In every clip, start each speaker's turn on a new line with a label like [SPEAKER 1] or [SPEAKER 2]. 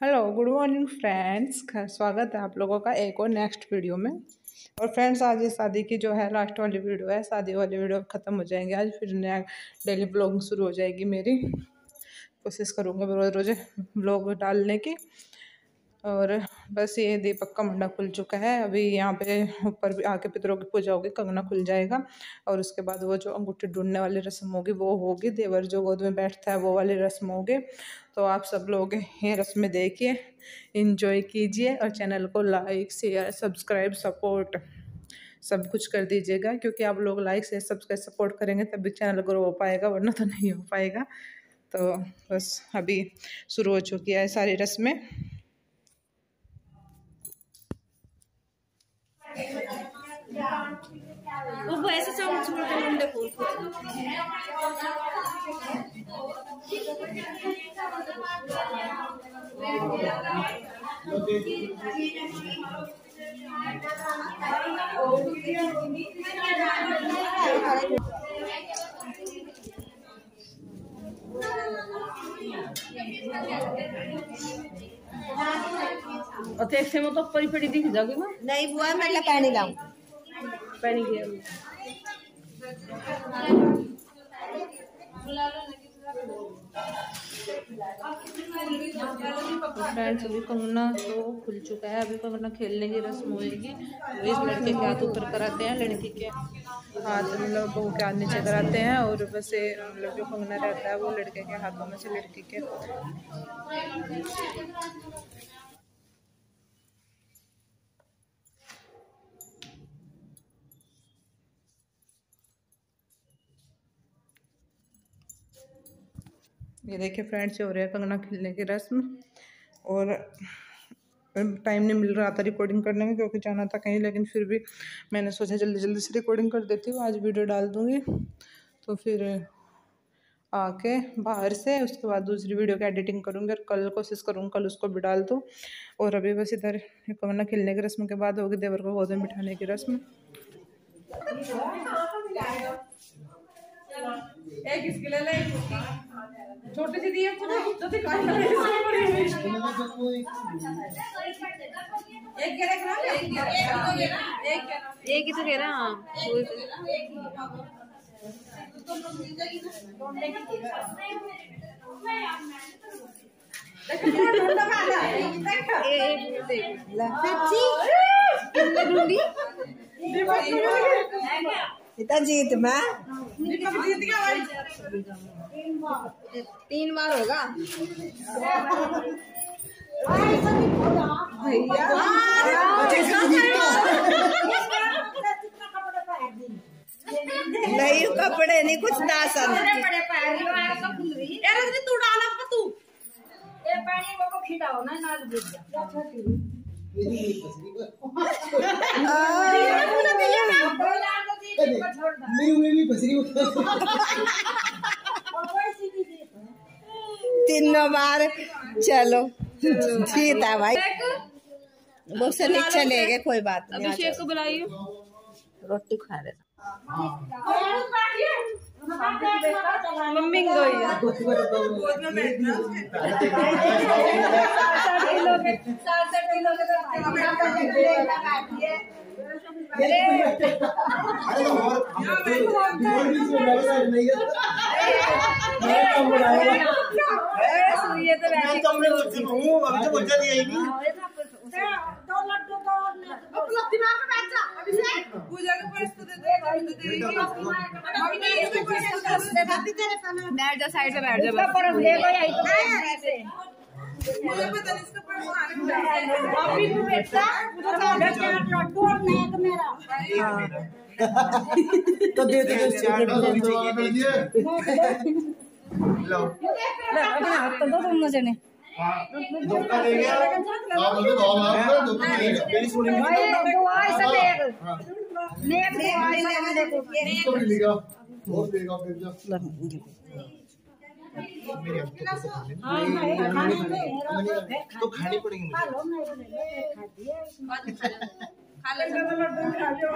[SPEAKER 1] Hello good morning friends स्वागत है आप लोगों का एक और नेक्स्ट वीडियो में। और फ्रेंड्स आज ये शादी की जो है लास्ट वाली वीडियो है, शादी वाली वीडियो ख़त्म हो जाएँगे आज, फिर नया डेली ब्लॉगिंग शुरू हो जाएगी मेरी। कोशिश करूँगा रोज़ रोज़ ब्लॉग डालने की। और बस ये दीपक का मंडा खुल चुका है। अभी यहाँ पे ऊपर भी आके पितरों की पूजा होगी, कंगना खुल जाएगा और उसके बाद वो जो अंगूठी ढूँढने वाली रस्म होगी वो होगी। देवर जो गोद में बैठता है वो वाली रस्म होगी। तो आप सब लोग ये रस्में देखिए इंजॉय कीजिए और चैनल को लाइक शेयर सब्सक्राइब सपोर्ट सब कुछ कर दीजिएगा क्योंकि आप लोग लाइक शेयर सब्सक्राइब सपोर्ट करेंगे तभी चैनल ग्रो हो पाएगा, वरना तो नहीं हो पाएगा। तो बस अभी शुरू हो चुकी है सारी रस्में।
[SPEAKER 2] वो ऐसे चावल छोड़ के मुंडे फूल और देखते में तो परी पड़ी दिख जाएगी ना?
[SPEAKER 3] नहीं बुआ मैं पानी लाऊं
[SPEAKER 2] पानी गया
[SPEAKER 1] फ्रेंड्स अभी कंगना तो खुल चुका है। अभी कंगना खेलने की रस्म होएगी। वो इस लड़के के हाथ ऊपर कराते हैं लड़की के हाथ मतलब बहू के हाथ नीचे कराते हैं और बस मतलब जो कंगना रहता है वो लड़के के हाथों में से लड़की के। ये देखिए फ्रेंड्स, ये हो रहा है कंगना खिलने की रस्म। और टाइम नहीं मिल रहा था रिकॉर्डिंग करने में क्योंकि जाना था कहीं, लेकिन फिर भी मैंने सोचा जल्दी जल्दी से रिकॉर्डिंग कर देती हूँ। आज वीडियो डाल दूँगी। तो फिर आके बाहर से, उसके बाद दूसरी वीडियो की एडिटिंग करूँगी और कल कोशिश करूँगी, कल उसको भी डाल दूँ। और अभी बस इधर कंगना खिलने की रस्म के बाद होगी, देवर को गोदे बिठाने की रस्म। एक इसके लिए छोटे से दिए तो दिखाई एक गिरा करा एक
[SPEAKER 2] एक ही तो कह रहा हाँ
[SPEAKER 3] इतना जीत मैं तीन बार होगा। नहीं कपड़े। नहीं कुछ दासन।
[SPEAKER 2] तू डाला तू। ये पानी वो खिटाओ ना नाल गिर
[SPEAKER 4] भी
[SPEAKER 3] तीनों बार। चलो ठीक है भाई। वो से नहीं चलेगा कोई बात नहीं
[SPEAKER 2] अभिषेक को बुलाइए।
[SPEAKER 3] रोटी खा रहे
[SPEAKER 2] मम्मी गई
[SPEAKER 4] ये तो वैसे कमरे हूँ अभी तो बच्चा नहीं आएगी
[SPEAKER 2] दो लड्डू तो अब दिमाग में बैठ जा अभिषेक
[SPEAKER 1] पूजा के परिस्थिति दे अभी तो देगी
[SPEAKER 2] बैठ जा साइड पे बैठ जा बस पर ले कोई तो ऐसे
[SPEAKER 1] मुझे पता नहीं इसका पर
[SPEAKER 2] अभी तू मुझे मेरा।
[SPEAKER 4] तो दे दे चार डॉलर चाहिए। लो।
[SPEAKER 2] अपना हाथ तो दो तुम जने।
[SPEAKER 4] धोखा दे गया। आप बोलते दो आप धोखा दे गया मेरी सुनी
[SPEAKER 2] भाई ऐसा नेक नेक दुआ ऐसा देखो।
[SPEAKER 4] तो मिलेगा। और देगा फिर जा। मेरी तो खानी पड़ेगी मुझे।
[SPEAKER 1] खा ले लड्डू खा लो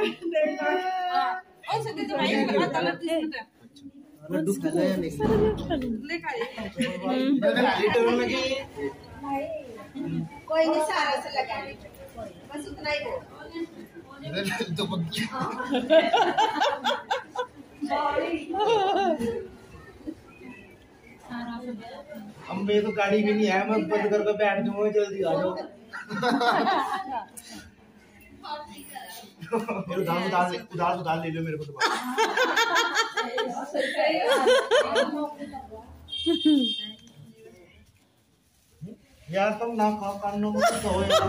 [SPEAKER 1] और सदे जो भाई का। तलब
[SPEAKER 4] लड्डू खाना मैं खाली में गई
[SPEAKER 3] कोई नहीं सारा से लगा बस उतना ही बोल
[SPEAKER 5] पक्की
[SPEAKER 4] अम्बे तो गाड़ी भी नहीं है मैं बंद करके बैठ जाऊँगा जल्दी आ जाओ। मेरे उधार उधार ले उधार उधार ले लो मेरे को तो यार तुम ना खाओ कानों में तो हो यार।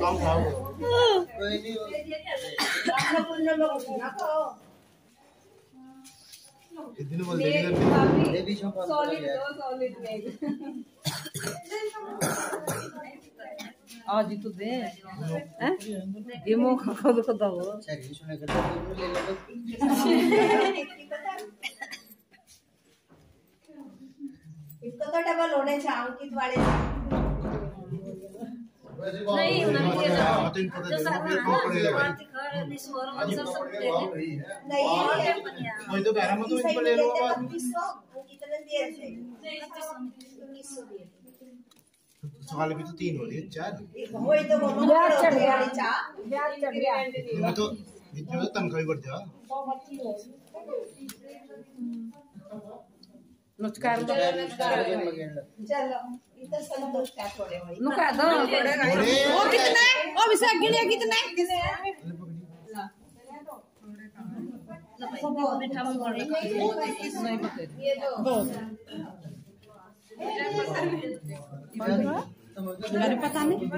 [SPEAKER 4] कम खाओ। कोई नहीं
[SPEAKER 3] अपना पुण्य लोग ना खाओ
[SPEAKER 5] इतने बोल देंगे
[SPEAKER 4] ये भी छुपा
[SPEAKER 6] सॉलिड दो सॉलिड
[SPEAKER 7] आज तो दे। हैं? ये मौका खुद को दो
[SPEAKER 4] चलिए सुने कर ले लो।
[SPEAKER 3] इसको तो डबल होने चाहूँ कि वाले
[SPEAKER 5] नहीं उन्होंने तो इनको तो वहाँ वही है
[SPEAKER 3] नहीं
[SPEAKER 4] वही तो कह रहा मैं तो इनको ले लो बाद में
[SPEAKER 3] कितने देर से उन्नीस सौ दिए
[SPEAKER 4] सवाल भी तो तीन हो रही है चार।
[SPEAKER 3] वही तो ब्याज चढ़ गया। ब्याज चढ़ गया।
[SPEAKER 4] इसमें तो इसमें तो तनख्वाह भी बढ़ जा
[SPEAKER 7] नुचकार दो
[SPEAKER 3] चलो इधर संतोष का थोड़े वही
[SPEAKER 7] नुका दो
[SPEAKER 3] वो कितना? है ओ विशाख गिने कितना? है
[SPEAKER 7] अरे पता नहीं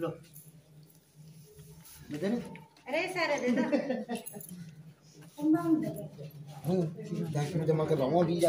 [SPEAKER 4] लो
[SPEAKER 3] अरे सारे दे दो।
[SPEAKER 4] हूँ बैंक में जमा कर रहा हूँ अभी जा